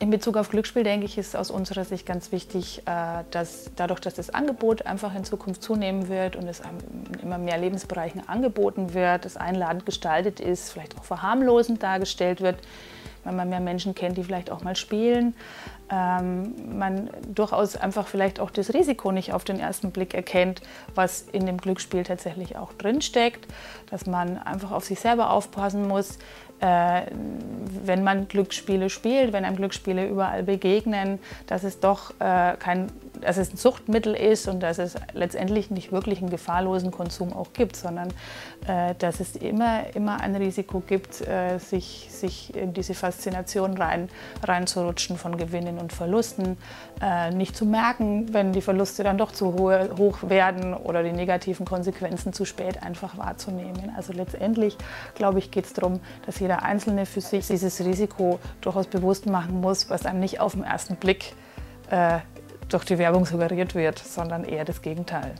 In Bezug auf Glücksspiel, denke ich, ist aus unserer Sicht ganz wichtig, äh, dass dadurch, dass das Angebot einfach in Zukunft zunehmen wird und es in immer mehr Lebensbereichen angeboten wird, es einladend gestaltet ist, vielleicht auch verharmlosend dargestellt wird, wenn man mehr Menschen kennt, die vielleicht auch mal spielen, ähm, man durchaus einfach vielleicht auch das Risiko nicht auf den ersten Blick erkennt, was in dem Glücksspiel tatsächlich auch drinsteckt, dass man einfach auf sich selber aufpassen muss, äh, wenn man Glücksspiele spielt, wenn einem Glücksspiele überall begegnen, dass es doch äh, kein, dass es ein Suchtmittel ist und dass es letztendlich nicht wirklich einen gefahrlosen Konsum auch gibt, sondern äh, dass es immer, immer ein Risiko gibt, äh, sich, sich in diese Faszination rein, reinzurutschen von Gewinnen und Verlusten, äh, nicht zu merken, wenn die Verluste dann doch zu hoch werden oder die negativen Konsequenzen zu spät einfach wahrzunehmen. Also letztendlich, glaube ich, geht es darum, dass jeder Einzelne für sich dieses Risiko durchaus bewusst machen muss, was einem nicht auf den ersten Blick äh, durch die Werbung suggeriert wird, sondern eher das Gegenteil.